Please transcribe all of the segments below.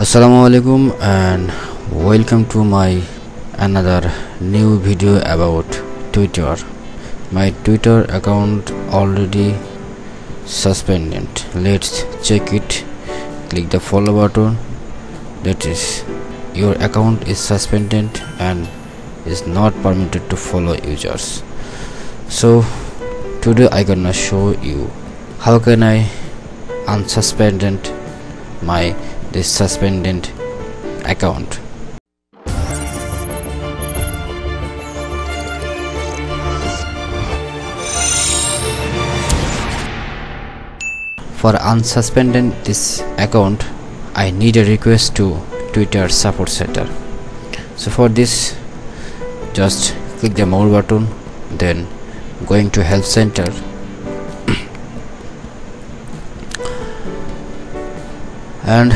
Assalamualaikum and welcome to my another new video about Twitter. My Twitter account already suspended. Let's check it. Click the follow button. That is your account is suspended and is not permitted to follow users. So today i gonna show you how can i unsuspended my this suspended account. For unsuspending this account I need a request to Twitter support center. So for this just click the more button then going to help center and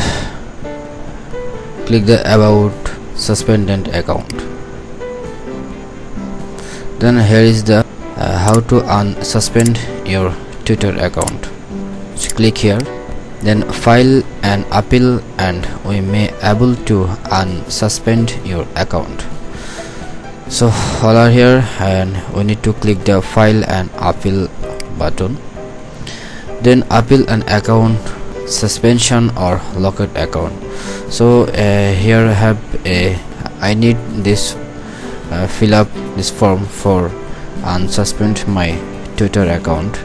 click the about suspended account. Then here is the uh, how to unsuspend your twitter account. So click here. Then file an appeal and we may able to unsuspend your account. So all are here and we need to click the file and appeal button. Then appeal an account suspension or locked account. So uh, here I have a I need this uh, fill up this form for unsuspend my Twitter account.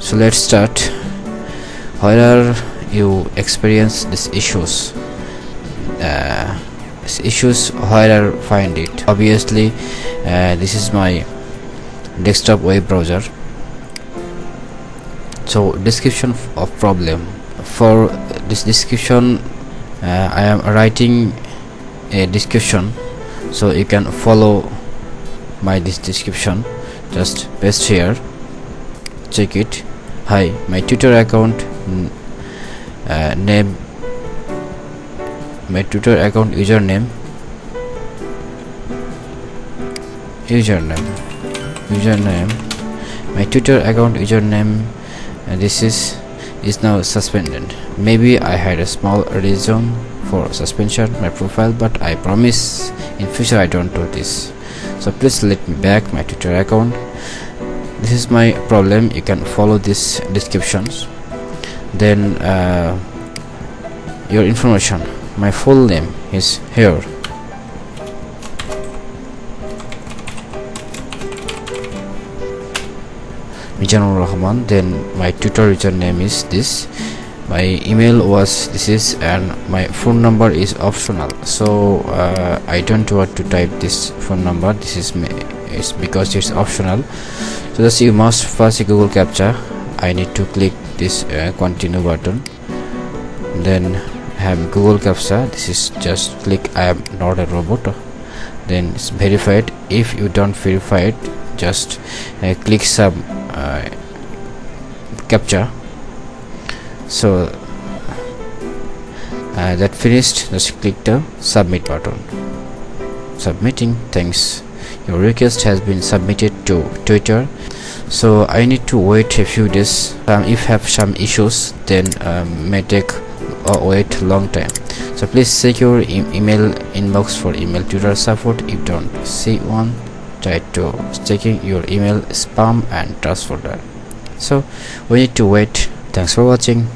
So let's start. Where are you experience these issues? Uh, issues where I find it? Obviously uh, this is my desktop web browser so description of problem. For this description uh, I am writing a description. So you can follow my this description. Just paste here. Check it. Hi my twitter account uh, name my twitter account username. Username. Username. My twitter account username and this is is now suspended. Maybe i had a small reason for suspension my profile but i promise in future i don't do this. So please let me back my twitter account. This is my problem. You can follow these descriptions. Then uh, your information. My full name is here Mijanur Rahman. Then my Twitter username is this. My email was this is and my phone number is optional. So uh, I don't want to type this phone number. This is is because it's optional. So just you must first Google Captcha. I need to click this uh, continue button. Then have Google Captcha. This is just click I am not a robot. Then it's verified. If you don't verify it just uh, click some uh, captcha so uh, that finished just click the submit button. Submitting thanks. Your request has been submitted to twitter. So i need to wait a few days. Um, if have some issues then um, may take or wait long time. So please check your e email inbox for email twitter support. If don't see one try to checking your email spam and trash folder. So we need to wait. Thanks for watching